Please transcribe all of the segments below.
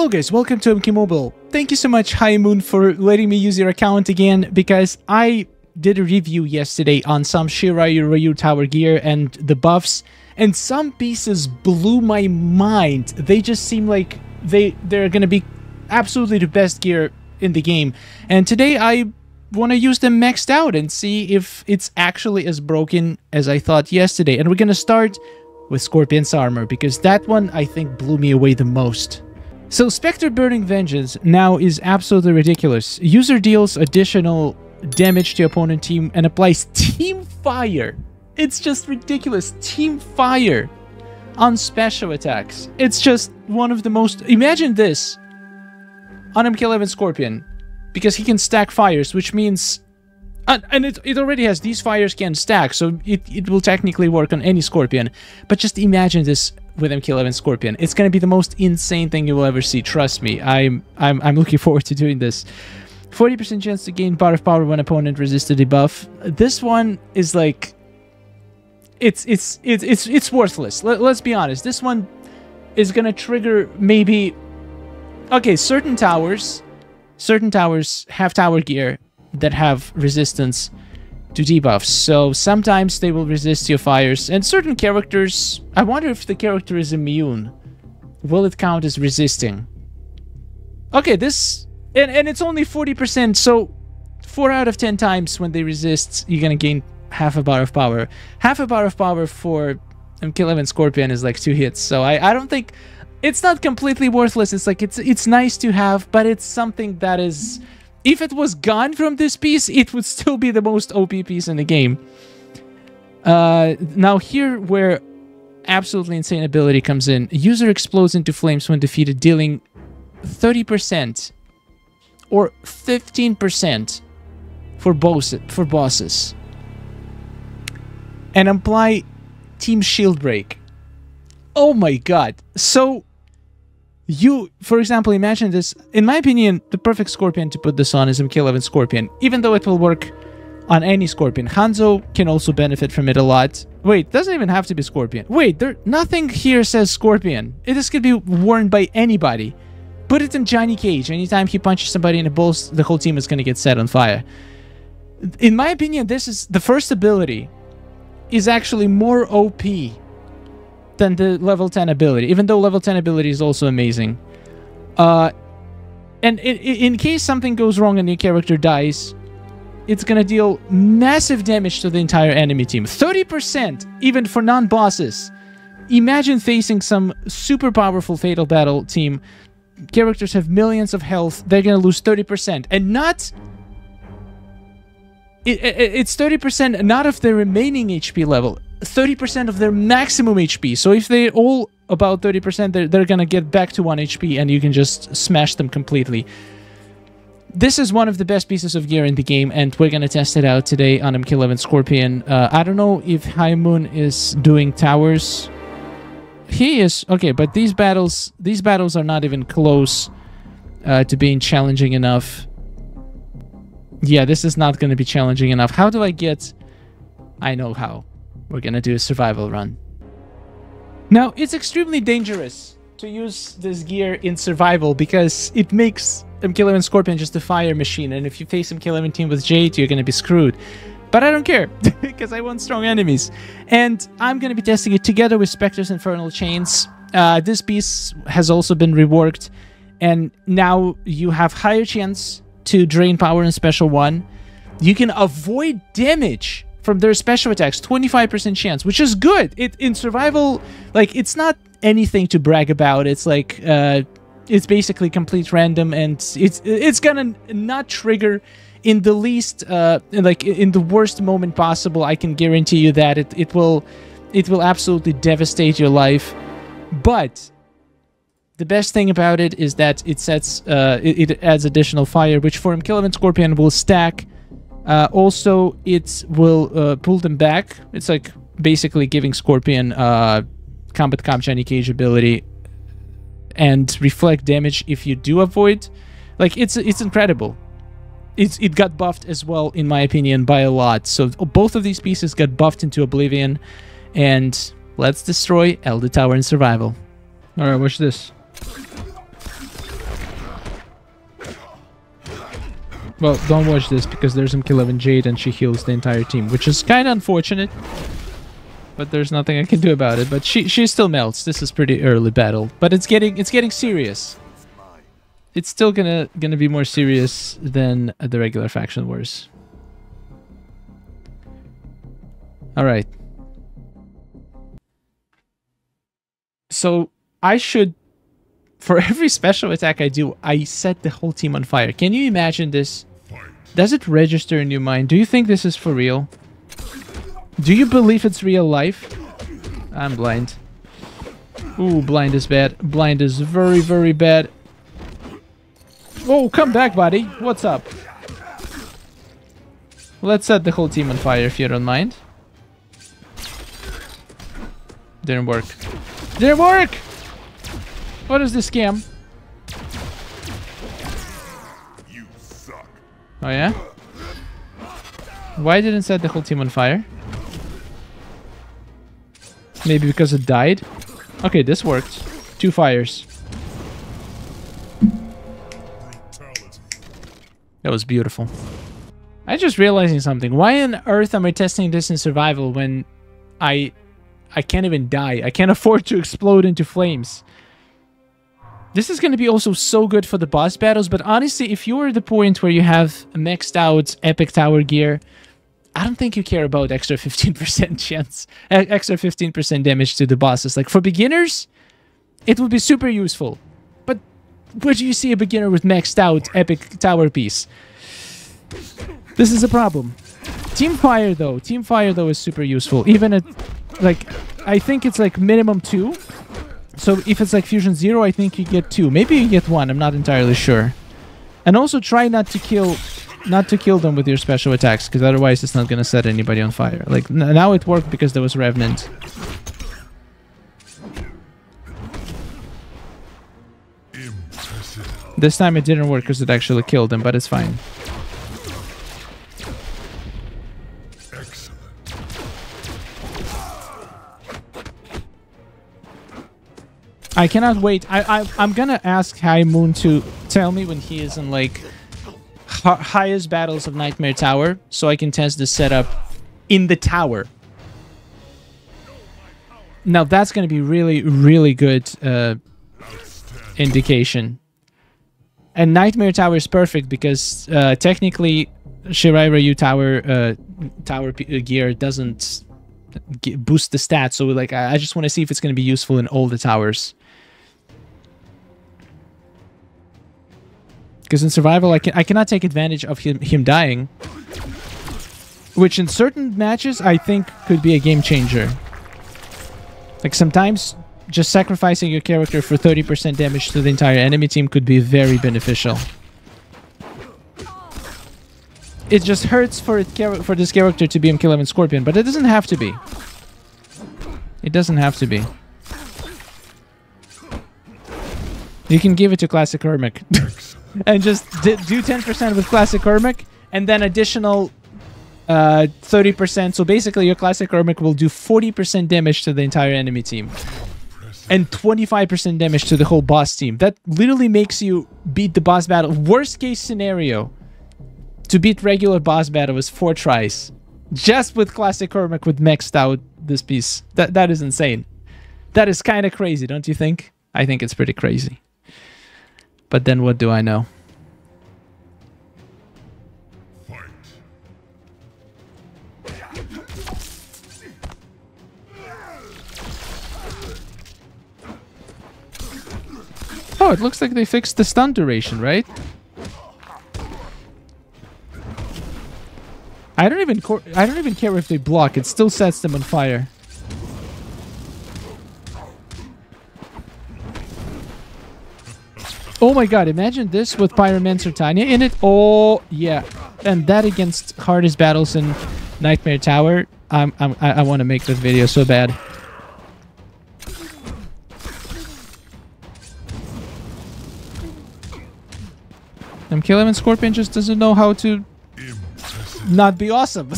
Hello guys, welcome to MK Mobile. Thank you so much High Moon for letting me use your account again because I did a review yesterday on some Shirai Ryu Tower gear and the buffs and some pieces blew my mind. They just seem like they they're to be absolutely the best gear in the game. And today I want to use them maxed out and see if it's actually as broken as I thought yesterday. And we're to start with Scorpion's armor because that one I think blew me away the most. So Specter Burning Vengeance now is absolutely ridiculous. User deals additional damage to opponent team and applies Team Fire. It's just ridiculous. Team Fire on special attacks. It's just one of the most... Imagine this on MK11 Scorpion because he can stack fires, which means... and it, it already has these fires can stack, so it, it will technically work on any Scorpion. But just imagine this with MK11 Scorpion. It's going to be the most insane thing you will ever see. Trust me. I'm I'm I'm looking forward to doing this. 40% chance to gain bar of power when opponent resists a debuff. This one is like it's it's it's it's it's worthless. Let, let's be honest. This one is going to trigger maybe Okay, certain towers certain towers have tower gear that have resistance to debuffs. So sometimes they will resist your fires. And certain characters, I wonder if the character is immune. Will it count as resisting? Okay, this, and, and it's only 40%, so 4 out of 10 times when they resist, you're gonna gain half a bar of power. Half a bar of power for um, MK11 Scorpion is like 2 hits, so I, I don't think... It's not completely worthless, it's like, it's, it's nice to have, but it's something that is if it was gone from this piece, it would still be the most OP piece in the game. Uh, now here where absolutely insane ability comes in. User explodes into flames when defeated, dealing 30% or 15% for, for bosses. And apply Team Shield Break. Oh my god. So you, for example, imagine this. In my opinion, the perfect Scorpion to put this on is MK11 Scorpion, even though it will work on any Scorpion. Hanzo can also benefit from it a lot. Wait, doesn't even have to be Scorpion. Wait, there nothing here says Scorpion. This could be worn by anybody. Put it in Johnny Cage. Anytime he punches somebody in the balls, the whole team is going to get set on fire. In my opinion, this is the first ability is actually more OP than the level 10 ability, even though level 10 ability is also amazing. Uh, and in, in case something goes wrong and your character dies, it's gonna deal massive damage to the entire enemy team. 30%, even for non-bosses. Imagine facing some super powerful Fatal Battle team. Characters have millions of health. They're gonna lose 30%. And not... It, it, it's 30% not of the remaining HP level. 30% of their maximum HP. So if they all about 30%, they're, they're gonna get back to 1 HP and you can just smash them completely. This is one of the best pieces of gear in the game and we're gonna test it out today on MK11 Scorpion. Uh, I don't know if High Moon is doing towers. He is. Okay, but these battles, these battles are not even close uh, to being challenging enough. Yeah, this is not gonna be challenging enough. How do I get... I know how. We're gonna do a survival run. Now, it's extremely dangerous to use this gear in survival because it makes MK11 Scorpion just a fire machine, and if you face MK11 team with Jade, you're gonna be screwed. But I don't care, because I want strong enemies. And I'm gonna be testing it together with Specter's Infernal Chains. Uh, this piece has also been reworked, and now you have higher chance to drain power in Special 1. You can avoid damage from their special attacks 25% chance which is good. It in survival like it's not anything to brag about. It's like uh it's basically complete random and it's it's gonna not trigger in the least uh like in the worst moment possible. I can guarantee you that it, it will it will absolutely devastate your life. But the best thing about it is that it sets uh it, it adds additional fire which for MK11 Scorpion will stack uh, also, it will uh, pull them back. It's like basically giving Scorpion uh, Kombat Cup Johnny Cage ability and reflect damage if you do avoid. Like, it's it's incredible. It's, it got buffed as well, in my opinion, by a lot. So both of these pieces got buffed into Oblivion. And let's destroy Elder Tower in Survival. Alright, watch this. Well, don't watch this because there's M11 Jade and she heals the entire team, which is kind of unfortunate. But there's nothing I can do about it. But she she still melts. This is pretty early battle, but it's getting it's getting serious. It's still gonna gonna be more serious than the regular faction wars. All right. So I should, for every special attack I do, I set the whole team on fire. Can you imagine this? Does it register in your mind? Do you think this is for real? Do you believe it's real life? I'm blind. Ooh, blind is bad. Blind is very, very bad. Oh, come back, buddy. What's up? Let's set the whole team on fire if you don't mind. Didn't work. Didn't work! What is this scam? Oh yeah? Why didn't set the whole team on fire? Maybe because it died? Okay, this worked. Two fires. That was beautiful. I just realizing something. Why on earth am I testing this in survival when I I can't even die? I can't afford to explode into flames. This is going to be also so good for the boss battles, but honestly, if you're at the point where you have maxed out epic tower gear, I don't think you care about extra 15% chance, extra 15% damage to the bosses. Like for beginners, it would be super useful. But where do you see a beginner with maxed out epic tower piece? This is a problem. Team Fire though, Team Fire though is super useful. Even at like I think it's like minimum 2. So if it's like Fusion 0, I think you get 2. Maybe you get 1, I'm not entirely sure. And also try not to kill not to kill them with your special attacks because otherwise it's not going to set anybody on fire. Like now it worked because there was Revenant. This time it didn't work because it actually killed him, but it's fine. Excellent. I cannot wait. I, I I'm gonna ask High Moon to tell me when he is in like highest battles of Nightmare Tower, so I can test the setup in the tower. Now that's gonna be really really good uh, indication. And Nightmare Tower is perfect because uh, technically Shirai Ryu Tower uh, Tower gear doesn't g- boost the stats. So like I, I just want to see if it's going to be useful in all the towers. Because in survival, I can I cannot take advantage of him him dying, which in certain matches I think could be a game changer. Like sometimes just sacrificing your character for 30% damage to the entire enemy team could be very beneficial. It just hurts for it for this character to be M11 Scorpion, but it doesn't have to be. It doesn't have to be. You can give it to Classic Ermac. and just do 10% with Classic Ermac, and then additional uh, 30%. So basically, your Classic Ermac will do 40% damage to the entire enemy team. And 25% damage to the whole boss team. That literally makes you beat the boss battle. Worst case scenario to beat regular boss battle is four tries. Just with Classic Ermac with maxed out this piece. That That is insane. That is kind of crazy, don't you think? I think it's pretty crazy. But then what do I know? Oh, it looks like they fixed the stun duration, right? I don't even I don't even care if they block. It still sets them on fire. Oh my god, imagine this with Pyromancer Tanya in it. Oh, yeah. And that against hardest battles in Nightmare Tower. I'm, I'm, I, I want to make this video so bad. I'm killing and Scorpion just doesn't know how to. Not be awesome.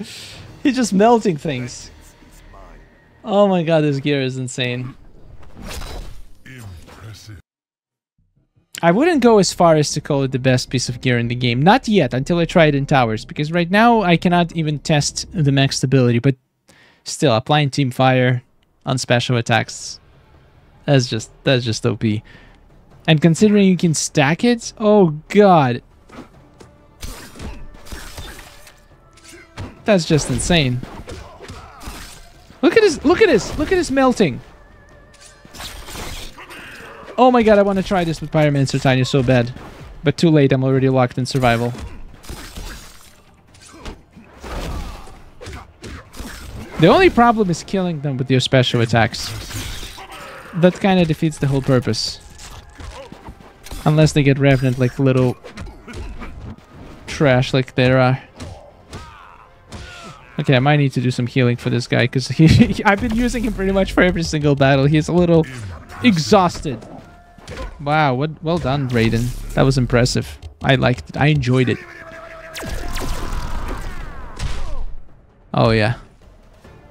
He's just melting things. Oh my god, this gear is insane. I wouldn't go as far as to call it the best piece of gear in the game. Not yet, until I try it in towers, because right now I cannot even test the max stability, but still, applying Team Fire on special attacks, that's just, that's just OP. And considering you can stack it, oh god. That's just insane. Look at this, look at this, look at this melting. Oh my god, I want to try this with Pyromancer Tanya so bad. But too late, I'm already locked in survival. The only problem is killing them with your special attacks. That kind of defeats the whole purpose. Unless they get Revenant like little trash like there are. Okay, I might need to do some healing for this guy because he I've been using him pretty much for every single battle. He's a little exhausted. Wow, what, well done, Raiden. That was impressive. I liked it. I enjoyed it. Oh, yeah.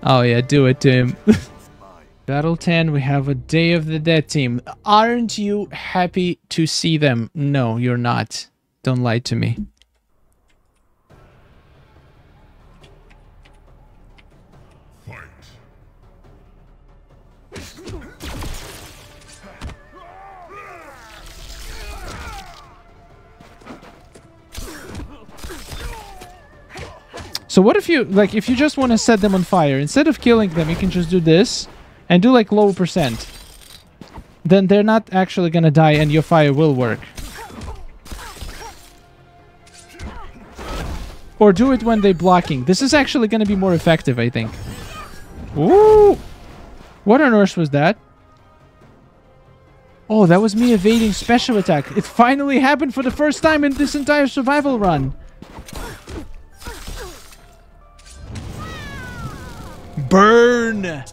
Oh, yeah, do it to him. Battle 10, we have a Day of the Dead team. Aren't you happy to see them? No, you're not. Don't lie to me. So what if you, like, if you just want to set them on fire, instead of killing them, you can just do this and do, like, low percent. Then they're not actually gonna die and your fire will work. Or do it when they're blocking. This is actually gonna be more effective, I think. Ooh! What on earth was that? Oh, that was me evading special attack. It finally happened for the first time in this entire survival run. Burn!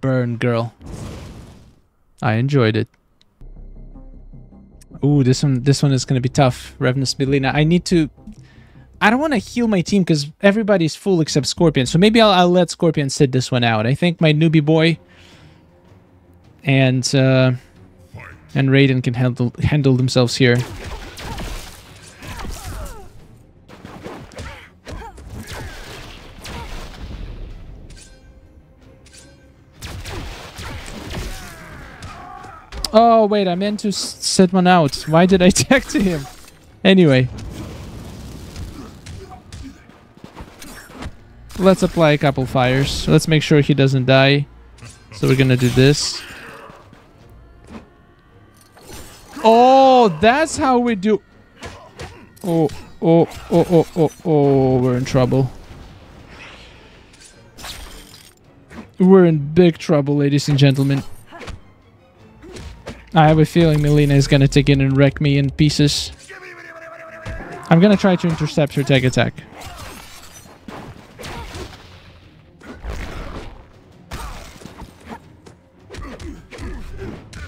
Burn, girl. I enjoyed it. Ooh, this one this one is gonna be tough. Revenant Mileena. I need to I don't want to heal my team because everybody's full except Scorpion. So maybe I'll, I'll let Scorpion sit this one out. I think my newbie boy and uh, and Raiden can handle handle themselves here. Oh wait, I meant to set one out. Why did I tag to him? Anyway. Let's apply a couple fires. Let's make sure he doesn't die. So we're gonna do this. Oh, that's how we do. Oh, oh, oh, oh, oh, oh, we're in trouble. We're in big trouble, ladies and gentlemen. I have a feeling Mileena is gonna take in and wreck me in pieces. I'm gonna try to intercept her tag attack.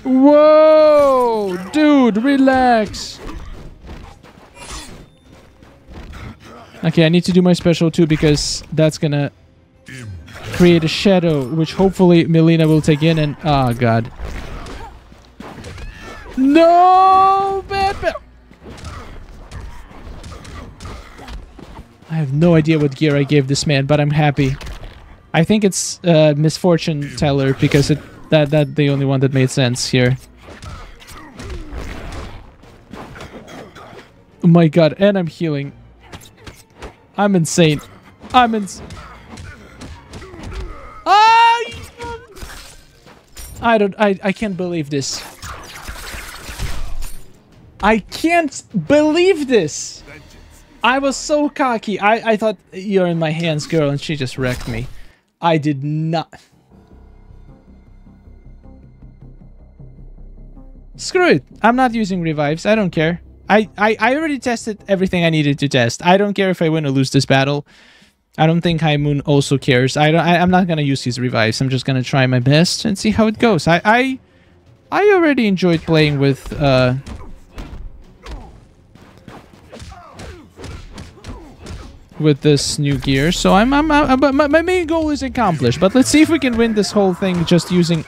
Whoa! Dude, relax! Okay, I need to do my special too because that's gonna create a shadow, which hopefully Mileena will take in and... Oh, God. No! Bad! I have no idea what gear I gave this man, but I'm happy. I think it's uh, misfortune teller because it that that the only one that made sense here. Oh my god, and I'm healing. I'm insane. I'm ins. Ah! I don't. I I can't believe this. I can't believe this. I was so cocky. I I thought you're in my hands, girl, and she just wrecked me. I did not. Screw it. I'm not using revives. I don't care. I, I, I already tested everything I needed to test. I don't care if I win or lose this battle. I don't think High Moon also cares. I don't, I, I'm not gonna use his revives. I'm just gonna try my best and see how it goes. I I, I already enjoyed playing with uh, with this new gear. So I'm I'm, I'm but my, main goal is accomplished. But let's see if we can win this whole thing just using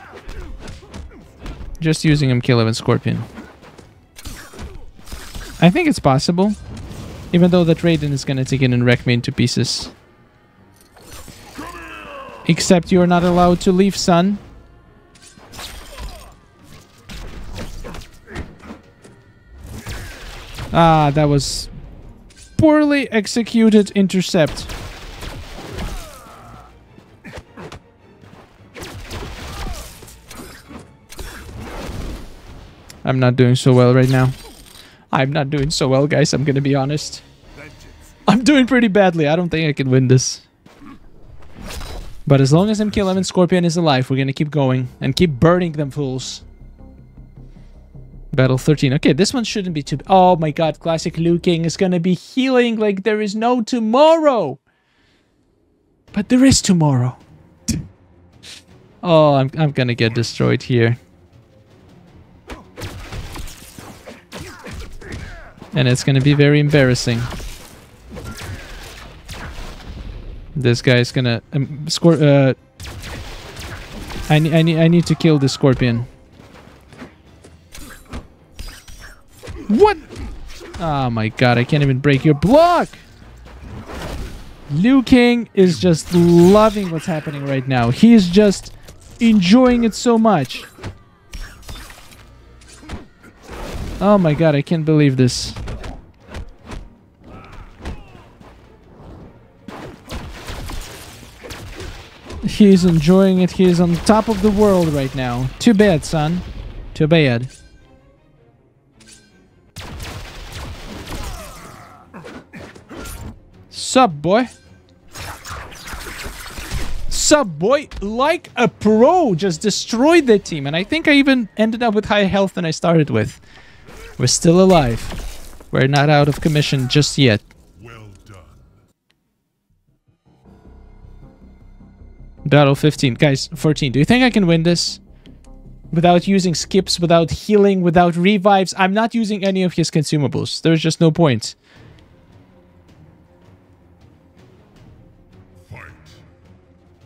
just using him Killer and Scorpion. I think it's possible. Even though that Raiden is gonna take it and wreck me into pieces. Except you're not allowed to leave, son. Ah, that was poorly executed intercept. I'm not doing so well right now. I'm not doing so well, guys. I'm gonna be honest. I'm doing pretty badly. I don't think I can win this. But as long as MK11 Scorpion is alive, we're gonna keep going and keep burning them fools. Battle 13. Okay, this one shouldn't be too... Oh my god, Classic Liu is gonna be healing like there is no tomorrow! But there is tomorrow. oh, I'm, I'm gonna get destroyed here. And it's gonna be very embarrassing. This guy is gonna um, score. Uh, I. I. I need to kill the scorpion. What? Oh my god! I can't even break your block. Liu Kang is just loving what's happening right now. He's just enjoying it so much. Oh my god! I can't believe this. He's enjoying it. He's on top of the world right now. Too bad, son. Too bad. Sup, boy? Sup, boy? Like a pro, just destroyed the team. And I think I even ended up with higher health than I started with. We're still alive. We're not out of commission just yet. Well done. Battle 15. Guys, 14. Do you think I can win this? Without using skips, without healing, without revives. I'm not using any of his consumables. There's just no point.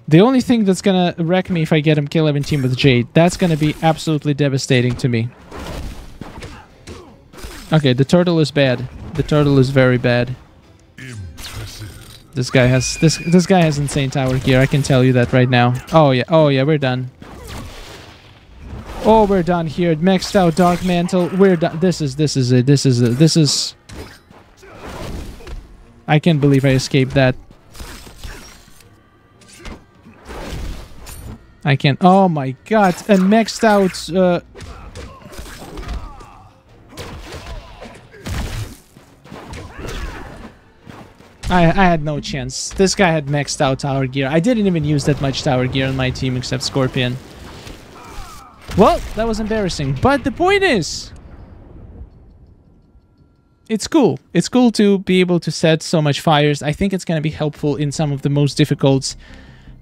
The only thing that's gonna wreck me if I get him kill 17 with Jade, that's gonna be absolutely devastating to me. Okay, the turtle is bad. The turtle is very bad. This guy has this this guy has insane tower gear. I can tell you that right now. Oh yeah. Oh yeah. We're done. Oh, we're done here. Maxed out Dark Mantle. We're done. This is this is it. This is it. This is. I can't believe I escaped that. I can't. Oh my god. And maxed out. Uh, I, I had no chance. This guy had maxed out tower gear. I didn't even use that much tower gear on my team except Scorpion. Well, that was embarrassing. But the point is... It's cool. It's cool to be able to set so much fires. I think it's going to be helpful in some of the most difficult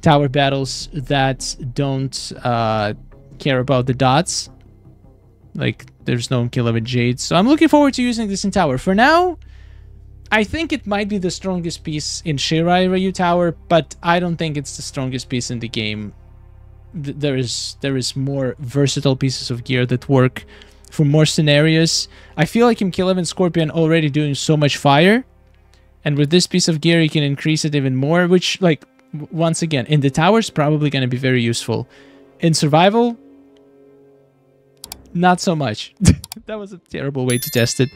tower battles that don't uh, care about the dots. Like, there's no kill a Jade. So I'm looking forward to using this in tower. For now, I think it might be the strongest piece in Shirai Ryu Tower, but I don't think it's the strongest piece in the game. There is there is more versatile pieces of gear that work for more scenarios. I feel like MK11 Scorpion already doing so much fire, and with this piece of gear you can increase it even more, which like once again in the towers probably going to be very useful. In survival, not so much. that was a terrible way to test it.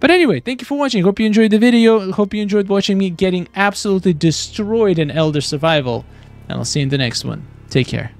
But anyway, thank you for watching. Hope you enjoyed the video. Hope you enjoyed watching me getting absolutely destroyed in Elder Survival. And I'll see you in the next one. Take care.